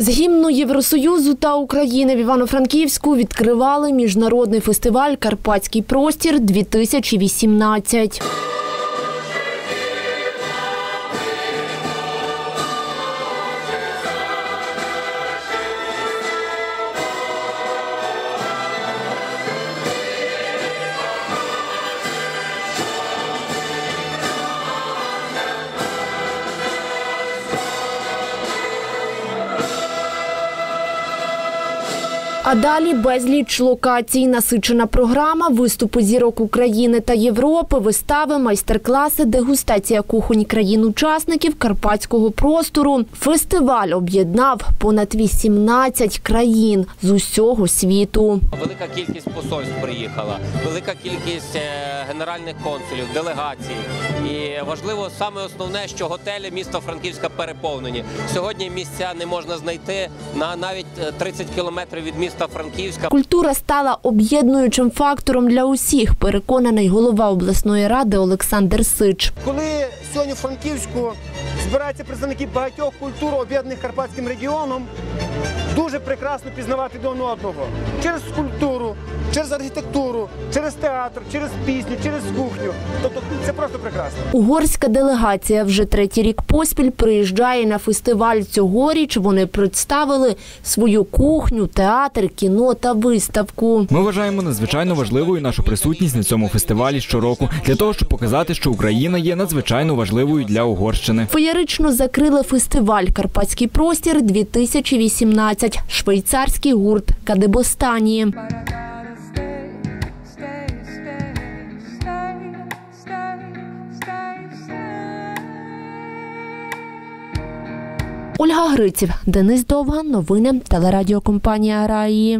З гімну Євросоюзу та України в Івано-Франківську відкривали міжнародний фестиваль Карпатський простір 2018 А далі безліч локацій, насичена програма, виступи зірок України та Європи, вистави, майстер-класи, дегустація кухонь країн-учасників карпатського простору. Фестиваль об'єднав понад 18 країн з усього світу. Велика кількість посольств приїхала, велика кількість е, генеральних консулів, делегацій. І важливо саме основне, що готелі міста Франківська переповнені. Сьогодні місця не можна знайти на навіть е, 30 кілометрів від міста Франківська. Культура стала об'єднуючим фактором для усіх, переконаний голова обласної ради Олександр Сич. Коли сьогодні Франківську збираються представники багатьох культур, об'єднаних Карпатським регіоном, дуже прекрасно пізнавати один одного через культуру, через архітектуру, через театр, через пісню, через кухню. Тобто це просто прекрасно. Угорська делегація вже третій рік поспіль приїжджає на фестиваль. Цьогоріч вони представили свою кухню, театр, кіно та виставку. Ми вважаємо надзвичайно важливою нашу присутність на цьому фестивалі щороку для того, щоб показати, що Україна є надзвичайно важливою для Угорщини. Феєрично закрили фестиваль Карпатський простір 2018 швейцарський гурт Кадебостані. Ольга Гриців, Денис Довган. Новини телерадіокомпанія Раї.